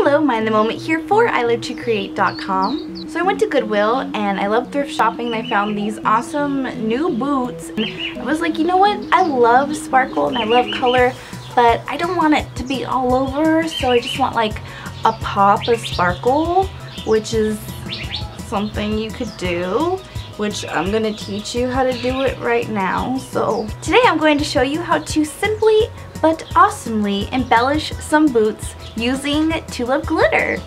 Hello, Maya in the Moment here for ILoveToCreate.com. So I went to Goodwill and I love thrift shopping and I found these awesome new boots. And I was like, you know what? I love sparkle and I love color, but I don't want it to be all over. So I just want like a pop of sparkle, which is something you could do which I'm to teach you how to do it right now. So today I'm going to show you how to simply but awesomely embellish some boots using Tulip Glitter.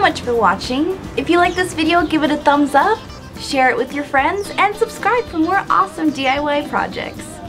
Much for watching. If you like this video, give it a thumbs up, share it with your friends, and subscribe for more awesome DIY projects.